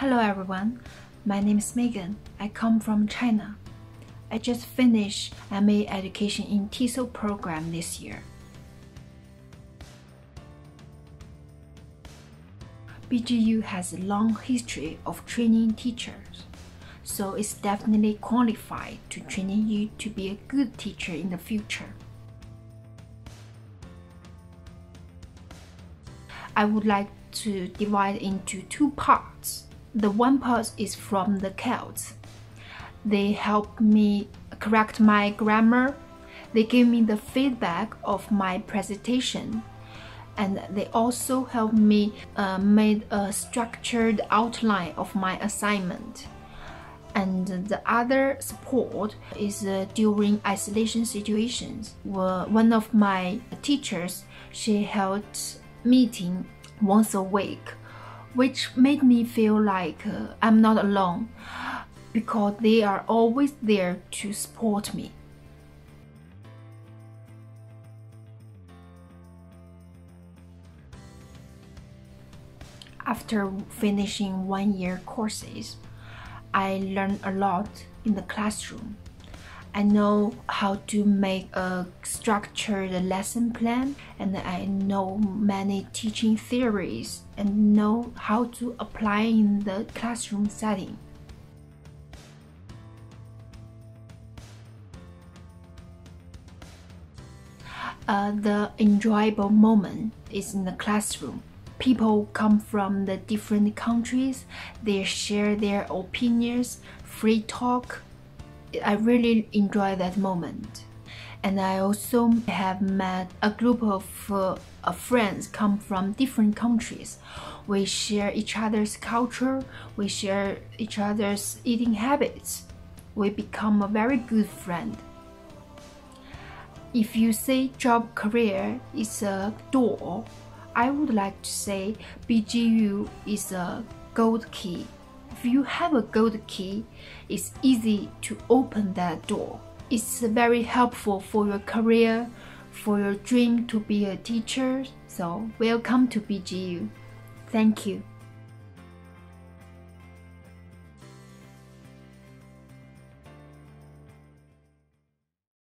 Hello everyone, my name is Megan. I come from China. I just finished MA education in TESOL program this year. BGU has a long history of training teachers, so it's definitely qualified to training you to be a good teacher in the future. I would like to divide into two parts the one part is from the Celts. They help me correct my grammar. They give me the feedback of my presentation. And they also help me uh, make a structured outline of my assignment. And the other support is uh, during isolation situations. One of my teachers, she held meeting once a week which made me feel like uh, I'm not alone because they are always there to support me. After finishing one year courses, I learned a lot in the classroom. I know how to make a structured lesson plan and I know many teaching theories and know how to apply in the classroom setting. Uh, the enjoyable moment is in the classroom. People come from the different countries, they share their opinions, free talk, I really enjoy that moment. And I also have met a group of uh, friends come from different countries. We share each other's culture, we share each other's eating habits. We become a very good friend. If you say job career is a door, I would like to say BGU is a gold key. If you have a gold key, it's easy to open that door. It's very helpful for your career, for your dream to be a teacher. So, welcome to BGU. Thank you.